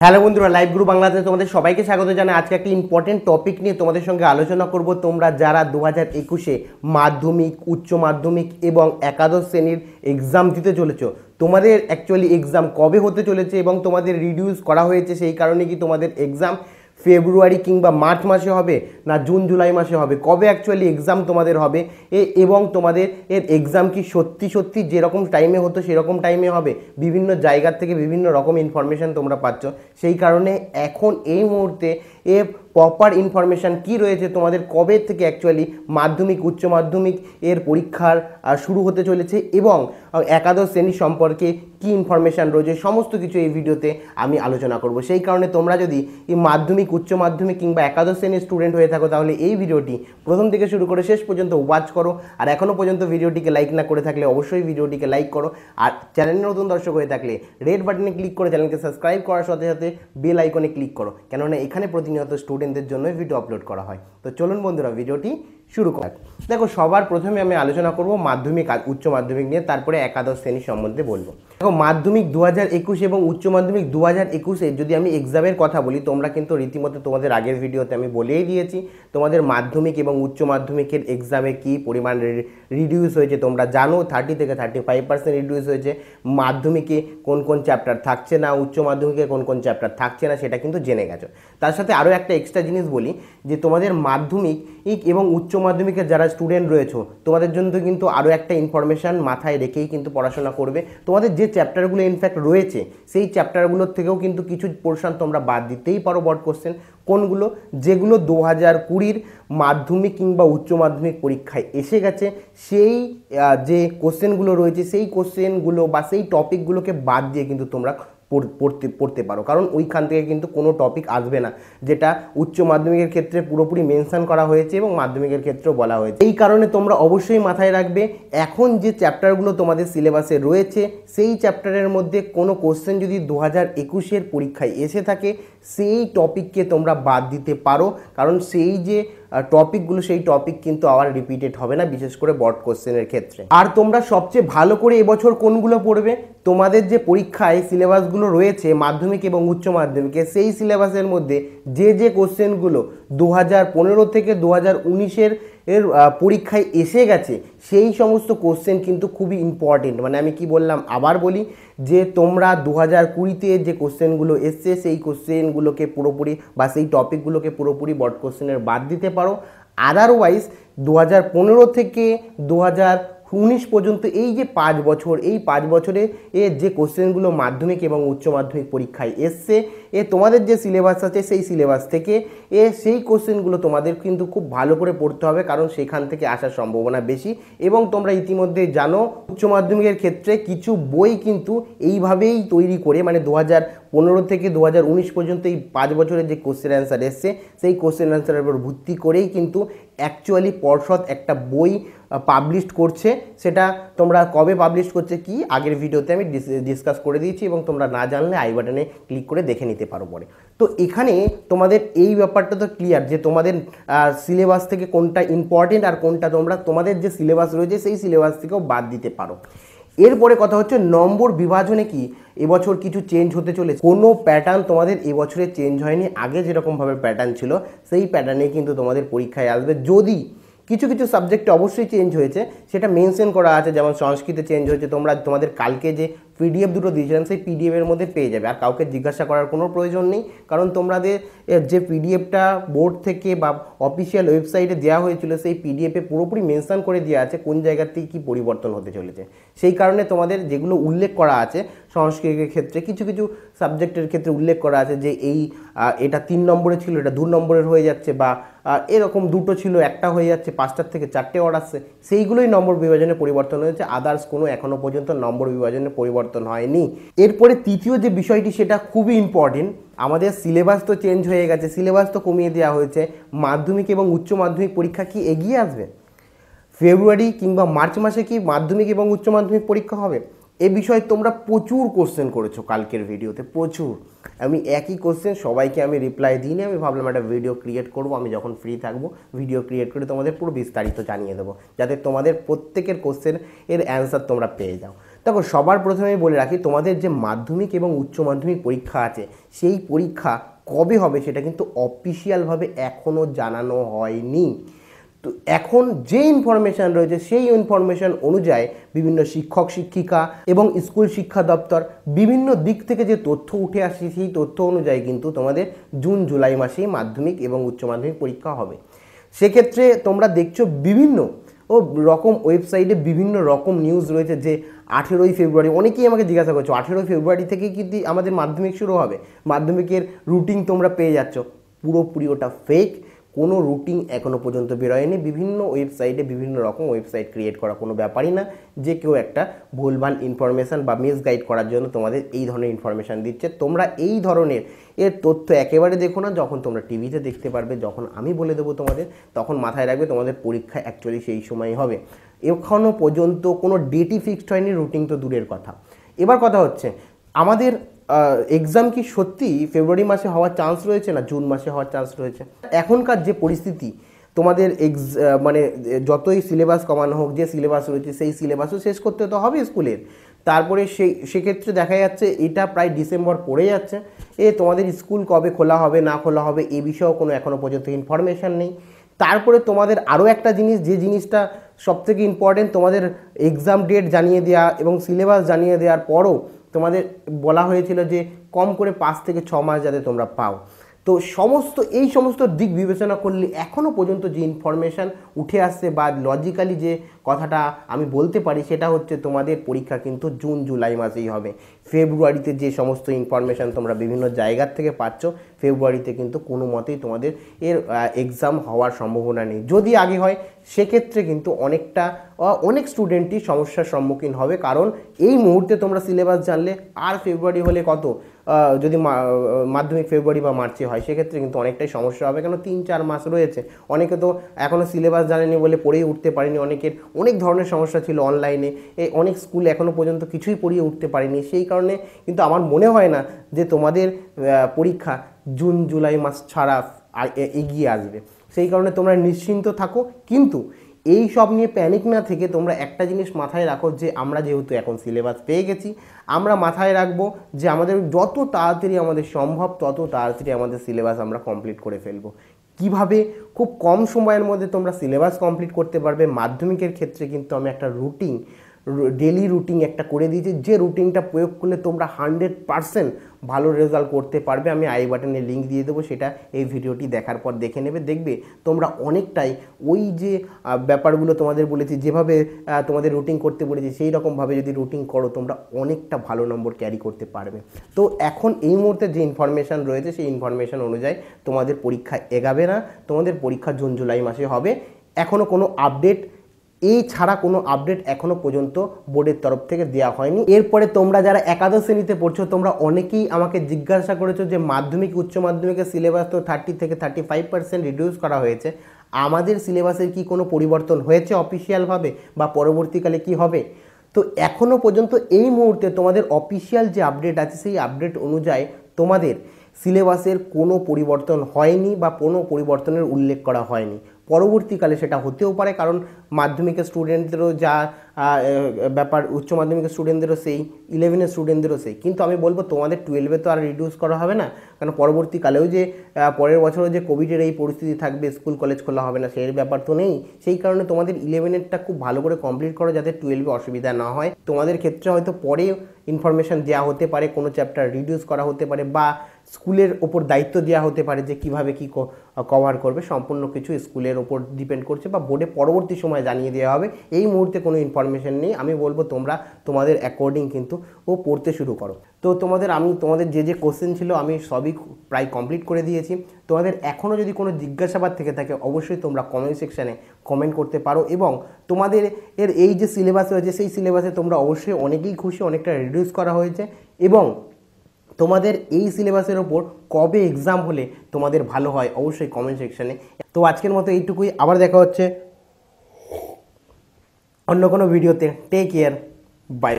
Hello বন্ধুরা live group বাংলাতে তোমাদের সবাইকে স্বাগত জানাই। আজকে একটা ইম্পর্টেন্ট টপিক নিয়ে তোমাদের সঙ্গে আলোচনা করব। তোমরা যারা দু হাজার একুশে মাধ্যমিক, উচ্চ মাধ্যমিক এবং একাদশ শ্রেণির এক্সাম দিতে চলেছ, তোমাদের অ্যাকচুয়ালি এক্সাম কবে হতে চলেছে এবং তোমাদের রিডিউস করা হয়েছে সেই কারণে কি তোমাদের এক্সাম ফেব্রুয়ারি কিংবা মার্চ মাসে হবে না জুন, জুলাই মাসে হবে? কবে অ্যাকচুয়ালি এক্সাম তোমাদের হবে? এ এবং তোমাদের এর এক্সাম কি সত্যি সত্যি যেরকম টাইমে হতো সেরকম টাইমে হবে? বিভিন্ন জায়গার থেকে বিভিন্ন রকম ইনফরমেশান তোমরা পাচ্ছ। সেই কারণে এখন এই মুহূর্তে এ প্রপার ইনফরমেশান কি রয়েছে, তোমাদের কবে থেকে অ্যাকচুয়ালি মাধ্যমিক, উচ্চ মাধ্যমিক এর পরীক্ষার শুরু হতে চলেছে এবং একাদশ শ্রেণি সম্পর্কে কি ইনফরমেশান রয়েছে, সমস্ত কিছু এই ভিডিওতে আমি আলোচনা করব। সেই কারণে তোমরা যদি মাধ্যমিক, উচ্চ মাধ্যমিক কিংবা একাদশ শ্রেণির স্টুডেন্ট হয়ে থাকো, তাহলে এই ভিডিওটি প্রথম থেকে শুরু করে শেষ পর্যন্ত ওয়াচ করো। আর এখনও পর্যন্ত ভিডিওটিকে লাইক না করে থাকলে অবশ্যই ভিডিওটিকে লাইক করো। আর চ্যানেলে নতুন দর্শক হয়ে থাকলে রেড বাটনে ক্লিক করে চ্যানেলকে সাবস্ক্রাইব করার সাথে সাথে বেল আইকনে ক্লিক করো। কেননা এখানে প্রতিনিয়ত স্টুডেন্টদের জন্য ভিডিও আপলোড করা হয়। তো চলুন বন্ধুরা ভিডিওটি শুরু করা। দেখো, সবার প্রথমে আমি আলোচনা করব মাধ্যমিক উচ্চ মাধ্যমিক নিয়ে, তারপরে একাদশ শ্রেণি সম্বন্ধে বলব। দেখো, মাধ্যমিক দু একুশ এবং উচ্চ মাধ্যমিক দু হাজার একুশে যদি আমি এক্সামের কথা বলি, তোমরা কিন্তু রীতিমতো তোমাদের আগের ভিডিওতে আমি বলেই দিয়েছি, তোমাদের মাধ্যমিক এবং উচ্চ মাধ্যমিকের এক্সামে কি পরিমাণ রিডিউস হয়েছে তোমরা জানো থার্টি থেকে থার্টি ফাইভ পার্সেন্ট রিডিউস হয়েছে। মাধ্যমিকে কোন কোন চ্যাপ্টার থাকছে না, উচ্চ মাধ্যমিকে কোন কোন চ্যাপ্টার থাকছে না, সেটা কিন্তু জেনে গেছো। তার সাথে আরও একটা এক্সট্রা জিনিস বলি, যে তোমাদের মাধ্যমিক এবং উচ্চ মাধ্যমিকের যারা স্টুডেন্ট রয়েছো, তোমাদের জন্য কিন্তু আরও একটা ইনফরমেশান মাথায় রেখেই কিন্তু পড়াশোনা করবে। তোমাদের যে চ্যাপ্টারগুলো ইনফ্যাক্ট রয়েছে, সেই চ্যাপ্টারগুলোর থেকেও কিন্তু কিছু পোর্শন তোমরা বাদ দিতেই পারো বড কোশ্চেন কোনগুলো? যেগুলো দু হাজার কুড়ির মাধ্যমিক কিংবা উচ্চ মাধ্যমিক পরীক্ষায় এসে গেছে, সেই যে কোশ্চেনগুলো রয়েছে, সেই কোশ্চেনগুলো বা সেই টপিকগুলোকে বাদ দিয়ে কিন্তু তোমরা পড়তে পড়তে পারো। কারণ ওইখান থেকে কিন্তু কোনো টপিক আসবে না, যেটা উচ্চ মাধ্যমিকের ক্ষেত্রে পুরোপুরি মেনশন করা হয়েছে এবং মাধ্যমিকের ক্ষেত্রেও বলা হয়েছে। এই কারণে তোমরা অবশ্যই মাথায় রাখবে, এখন যে চ্যাপ্টারগুলো তোমাদের সিলেবাসে রয়েছে, সেই চ্যাপ্টারের মধ্যে কোনো কোশ্চেন যদি দু হাজার একুশের পরীক্ষায় এসে থাকে, সেই টপিককে তোমরা বাদ দিতে পারো। কারণ সেই যে টপিকগুলো সেই টপিক কিন্তু আবার রিপিটেড হবে না, বিশেষ করে বট কোশ্চেনের ক্ষেত্রে। আর তোমরা সবচেয়ে ভালো করে এবছর কোনগুলো পড়বে? তোমাদের যে পরীক্ষায় সিলেবাসগুলো রয়েছে, মাধ্যমিক এবং উচ্চ মাধ্যমিকে, সেই সিলেবাসের মধ্যে যে যে কোশ্চেনগুলো দু হাজার পনেরো থেকে দু হাজার উনিশের এর পরীক্ষায় এসে গেছে, সেই সমস্ত কোশ্চেন কিন্তু খুবই ইম্পর্টেন্ট মানে আমি কি বললাম, আবার বলি যে তোমরা দু হাজার কুড়িতে যে কোশ্চেনগুলো এসছে, সেই কোশ্চেনগুলোকে পুরোপুরি বা সেই টপিকগুলোকে পুরোপুরি বট কোশ্চেনের বাদ দিতে পারো। আদারওয়াইজ দু হাজার পনেরো থেকে দু হাজার উনিশ পর্যন্ত এই যে পাঁচ বছর, এই পাঁচ বছরে এ যে কোশ্চেনগুলো মাধ্যমিক এবং উচ্চ মাধ্যমিক পরীক্ষায় এসছে এ তোমাদের যে সিলেবাস আছে, সেই সিলেবাস থেকে এ সেই কোশ্চেনগুলো তোমাদের কিন্তু খুব ভালো করে পড়তে হবে, কারণ সেখান থেকে আসার সম্ভাবনা বেশি। এবং তোমরা ইতিমধ্যে জানো, উচ্চ মাধ্যমিকের ক্ষেত্রে কিছু বই কিন্তু এইভাবেই তৈরি করে মানে দু পনেরো থেকে দু হাজার উনিশ পর্যন্ত এই পাঁচ বছরের যে কোশ্চেন অ্যান্সার এসছে, সেই কোশ্চেন অ্যান্সারের উপর ভিত্তি করেই কিন্তু অ্যাকচুয়ালি পর্ষদ একটা বই পাবলিশ করছে। সেটা তোমরা কবে পাবলিশ করছে কি, আগের ভিডিওতে আমি ডিসকাস করে দিয়েছি এবং তোমরা না জানলে আই বাটনে ক্লিক করে দেখে নিতে পারো পরে। তো এখানে তোমাদের এই ব্যাপারটা তো ক্লিয়ার যে তোমাদের সিলেবাস থেকে কোনটা ইম্পর্টেন্ট আর কোনটা তোমরা, তোমাদের যে সিলেবাস রয়েছে সেই সিলেবাস থেকেও বাদ দিতে পারো। এরপরে কথা হচ্ছে নম্বর বিভাজনে কি? এবছর কিছু চেঞ্জ হতে চলেছে। কোনো প্যাটার্ন তোমাদের এবছরে চেঞ্জ হয়নি। আগে যেরকমভাবে প্যাটার্ন ছিল, সেই প্যাটার্নে কিন্তু তোমাদের পরীক্ষায় আসবে। যদি কিছু কিছু সাবজেক্টে অবশ্যই চেঞ্জ হয়েছে, সেটা মেনশন করা আছে, যেমন সংস্কৃতে চেঞ্জ হয়েছে, তোমরা, তোমাদের কালকে যে পিডিএফ দুটো দিয়েছিলাম সেই পিডিএফের মধ্যে পেয়ে যাবে। আর কাউকে জিজ্ঞাসা করার কোনো প্রয়োজন নেই, কারণ তোমাদের যে পিডিএফটা বোর্ড থেকে বা অফিসিয়াল ওয়েবসাইটে দেওয়া হয়েছিল, সেই পিডিএফে পুরোপুরি মেনশন করে দেওয়া আছে কোন জায়গা থেকে কী পরিবর্তন হতে চলেছে। সেই কারণে তোমাদের যেগুলো উল্লেখ করা আছে, সংস্কৃতির ক্ষেত্রে, কিছু কিছু সাবজেক্টের ক্ষেত্রে উল্লেখ করা আছে যে এই এটা তিন নম্বরে ছিল, এটা দু নম্বরের হয়ে যাচ্ছে বা এরকম দুটো ছিল, একটা হয়ে যাচ্ছে, পাঁচটার থেকে চারটে অর্ড আসছে। সেইগুলোই নম্বর বিভাজনে পরিবর্তন হয়েছে। আদার্স কোনো এখনও পর্যন্ত নম্বর বিভাজনে পরিবর্তন হয়নি। এরপরে তৃতীয় যে বিষয়টি, সেটা খুবই ইম্পর্টেন্ট আমাদের সিলেবাস তো চেঞ্জ হয়ে গেছে। সিলেবাস তো কমিয়ে দেওয়া হয়েছে। মাধ্যমিক এবং উচ্চ মাধ্যমিক পরীক্ষা কি এগিয়ে আসবে? ফেব্রুয়ারি কিংবা মার্চ মাসে কি মাধ্যমিক এবং উচ্চ মাধ্যমিক পরীক্ষা হবে? এ বিষয়ে তোমরা প্রচুর কোশ্চেন করেছ কালকের ভিডিওতে, প্রচুর। আমি একই কোশ্চেন সবাইকে আমি রিপ্লাই দিইনি আমি ভাবলাম একটা ভিডিও ক্রিয়েট করব। আমি যখন ফ্রি থাকব ভিডিও ক্রিয়েট করে তোমাদের পুরো বিস্তারিত জানিয়ে দেবো। যাতে তোমাদের প্রত্যেকের কোশ্চেন এর অ্যান্সার তোমরা পেয়ে যাও। দেখো, সবার প্রথমে বলে রাখি, তোমাদের যে মাধ্যমিক এবং উচ্চ মাধ্যমিক পরীক্ষা আছে, সেই পরীক্ষা কবে হবে সেটা কিন্তু অফিসিয়ালভাবে এখনও জানানো হয়নি। তো এখন যে ইনফরমেশান রয়েছে, সেই ইনফরমেশান অনুযায়ী বিভিন্ন শিক্ষক, শিক্ষিকা এবং স্কুল শিক্ষা দপ্তর বিভিন্ন দিক থেকে যে তথ্য উঠে আসছে সেই তথ্য অনুযায়ী কিন্তু তোমাদের জুন, জুলাই মাসেই মাধ্যমিক এবং উচ্চ মাধ্যমিক পরীক্ষা হবে। সেক্ষেত্রে তোমরা দেখছ বিভিন্ন ও রকম ওয়েবসাইটে বিভিন্ন রকম নিউজ রয়েছে যে আঠেরোই ফেব্রুয়ারি, অনেকেই আমাকে জিজ্ঞাসা করছ, আঠেরোই ফেব্রুয়ারি থেকে কি আমাদের মাধ্যমিক শুরু হবে? মাধ্যমিকের রুটিন তোমরা পেয়ে যাচ্ছ। পুরোপুরি ওটা ফেক কোনো রুটিন এখনও পর্যন্ত বেরোয়নি। বিভিন্ন ওয়েবসাইটে বিভিন্ন রকম ওয়েবসাইট ক্রিয়েট করা কোনো ব্যাপারই না যে কেউ একটা ভুলভাল ইনফরমেশান বা মিস গাইড করার জন্য তোমাদের এই ধরনের ইনফরমেশান দিচ্ছে। তোমরা এই ধরনের এর তথ্য একেবারে দেখো না, যখন তোমরা টিভিতে দেখতে পারবে, যখন আমি বলে দেবো তোমাদের, তখন মাথায় রাখবে তোমাদের পরীক্ষা অ্যাকচুয়ালি সেই সময় হবে। এখনও পর্যন্ত কোনো ডেটই ফিক্সড হয়নি রুটিন তো দূরের কথা। এবার কথা হচ্ছে, আমাদের এক্সাম কি সত্যি ফেব্রুয়ারি মাসে হওয়ার চান্স রয়েছে না জুন মাসে হওয়ার চান্স রয়েছে? এখনকার যে পরিস্থিতি, তোমাদের এক্স মানে যতই সিলেবাস কমানো হোক, যে সিলেবাস রয়েছে, সেই সিলেবাসও শেষ করতে তো হবে স্কুলের। তারপরে সেই সেক্ষেত্রে দেখা যাচ্ছে এটা প্রায় ডিসেম্বর পড়ে যাচ্ছে। এ, তোমাদের স্কুল কবে খোলা হবে, না খোলা হবে, এ বিষয়েও কোনো এখনও পর্যন্ত ইনফরমেশান নেই। তারপরে তোমাদের আরও একটা জিনিস, যে জিনিসটা সবথেকে ইম্পর্টেন্ট তোমাদের এক্সাম ডেট জানিয়ে দেওয়া এবং সিলেবাস জানিয়ে দেওয়ার পরও তোমাদের বলা হয়েছিল যে কম করে পাঁচ থেকে ছ মাস যাতে তোমরা পাও। তো সমস্ত, এই সমস্ত দিক বিবেচনা করলে এখনও পর্যন্ত যে ইনফরমেশান উঠে আসছে বা লজিক্যালি যে কথাটা আমি বলতে পারি সেটা হচ্ছে তোমাদের পরীক্ষা কিন্তু জুন, জুলাই মাসেই হবে। ফেব্রুয়ারিতে যে সমস্ত ইনফরমেশান তোমরা বিভিন্ন জায়গার থেকে পাচ্ছ, ফেব্রুয়ারিতে কিন্তু কোনো মতেই তোমাদের এর এক্সাম হওয়ার সম্ভাবনা নেই। যদি আগে হয় সেক্ষেত্রে কিন্তু অনেকটা অনেক স্টুডেন্টই সমস্যার সম্মুখীন হবে। কারণ এই মুহূর্তে তোমরা সিলেবাস জানলে আর ফেব্রুয়ারি হলে কত? যদি মাধ্যমিক ফেব্রুয়ারি বা মার্চে হয়, সেক্ষেত্রে কিন্তু অনেকটাই সমস্যা হবে। কেন? তিন, চার মাস রয়েছে। অনেকে তো এখনও সিলেবাস জানেনি বলে পড়েই উঠতে পারেনি। অনেকের অনেক ধরনের সমস্যা ছিল অনলাইনে এই অনেক স্কুল এখনও পর্যন্ত কিছুই পড়িয়ে উঠতে পারেনি। সেই কারণে কিন্তু আমার মনে হয় না যে তোমাদের পরীক্ষা জুন, জুলাই মাস ছাড়া এগিয়ে আসবে। সেই কারণে তোমরা নিশ্চিন্ত থাকো। কিন্তু এই সব নিয়ে প্যানিক না থেকে তোমরা একটা জিনিস মাথায় রাখো যে আমরা যেহেতু এখন সিলেবাস পেয়ে গেছি, আমরা মাথায় রাখব যে আমাদের যত তাড়াতাড়ি আমাদের সম্ভব তত তাড়াতাড়ি আমাদের সিলেবাস আমরা কমপ্লিট করে ফেলব। কীভাবে? খুব কম সময়ের মধ্যে তোমরা সিলেবাস কমপ্লিট করতে পারবে। মাধ্যমিকের ক্ষেত্রে কিন্তু আমি একটা রুটিন ডেলি রুটিন একটা করে দিয়েছি। যে রুটিনটা প্রয়োগ করলে তোমরা হান্ড্রেড পারসেন্ট ভালো রেজাল্ট করতে পারবে। আমি আই বাটনে লিঙ্ক দিয়ে দেবো, সেটা এই ভিডিওটি দেখার পর দেখে নেবে। দেখবে তোমরা অনেকটাই ওই যে ব্যাপারগুলো তোমাদের বলেছি, যেভাবে তোমাদের রুটিন করতে বলেছি, সেই রকমভাবে যদি রুটিন করো, তোমরা অনেকটা ভালো নম্বর ক্যারি করতে পারবে। তো এখন এই মুহূর্তে যে ইনফরমেশান রয়েছে, সেই ইনফরমেশান অনুযায়ী তোমাদের পরীক্ষা এগাবে না। তোমাদের পরীক্ষা জুন, জুলাই মাসে হবে। এখনও কোনো আপডেট এই ছাড়া কোনো আপডেট এখনও পর্যন্ত বোর্ডের তরফ থেকে দেওয়া হয়নি। এরপরে তোমরা যারা একাদশ শ্রেণীতে পড়ছো, তোমরা অনেকেই আমাকে জিজ্ঞাসা করেছ যে মাধ্যমিক, উচ্চ মাধ্যমিকের সিলেবাস তো থার্টি থেকে থার্টি ফাইভ পার্সেন্ট রিডিউস করা হয়েছে। আমাদের সিলেবাসের কি কোনো পরিবর্তন হয়েছে অফিসিয়ালভাবে বা পরবর্তীকালে কি হবে? তো এখনও পর্যন্ত এই মুহূর্তে তোমাদের অফিসিয়াল যে আপডেট আছে, সেই আপডেট অনুযায়ী তোমাদের সিলেবাসের কোনো পরিবর্তন হয়নি বা কোনো পরিবর্তনের উল্লেখ করা হয়নি। পরবর্তীকালে সেটা হতেও পারে, কারণ মাধ্যমিকের স্টুডেন্টদেরও যা ব্যাপার, উচ্চ মাধ্যমিকের স্টুডেন্টদেরও সেই ইলেভেনের স্টুডেন্টদেরও সেই। কিন্তু আমি বলব তোমাদের টুয়েলভে তো আর রিডিউস করা হবে না, কারণ পরবর্তীকালেও যে পরের বছরও যে কোভিডের এই পরিস্থিতি থাকবে স্কুল কলেজ খোলা হবে না, সেই ব্যাপার তো নেই। সেই কারণে তোমাদের ইলেভেনেরটা খুব ভালো করে কমপ্লিট করো যাতে টুয়েলভে অসুবিধা না হয়। তোমাদের ক্ষেত্রে হয়তো পরে ইনফরমেশন দেওয়া হতে পারে, কোনো চ্যাপ্টার রিডিউস করা হতে পারে বা স্কুলের ওপর দায়িত্ব দেওয়া হতে পারে যে কীভাবে কি কভার করবে, সম্পূর্ণ কিছু স্কুলের ওপর ডিপেন্ড করছে বা বোর্ডে পরবর্তী সময় জানিয়ে দেওয়া হবে। এই মুহূর্তে কোনো ইনফরমেশন নেই। আমি বলব তোমরা তোমাদের অ্যাকর্ডিং কিন্তু ও পড়তে শুরু করো। তো তোমাদের আমি, তোমাদের যে যে কোশ্চেন ছিল আমি সবই প্রায় কমপ্লিট করে দিয়েছি। তোমাদের এখনও যদি কোনো জিজ্ঞাসাবাদ থেকে থাকে, অবশ্যই তোমরা কমেন্ট সেকশানে কমেন্ট করতে পারো এবং তোমাদের এর এই যে সিলেবাস রয়েছে, সেই সিলেবাসে তোমরা অবশ্যই অনেকেই খুশি, অনেকটা রিডিউস করা হয়েছে এবং তোমাদের এই সিলেবাসের ওপর কবে এক্সাম হলে তোমাদের ভালো হয়, অবশ্যই কমেন্ট সেকশানে তো আজকের মতো এইটুকুই, আবার দেখা হচ্ছে অন্য কোনো ভিডিওতে টেক কেয়ার বাই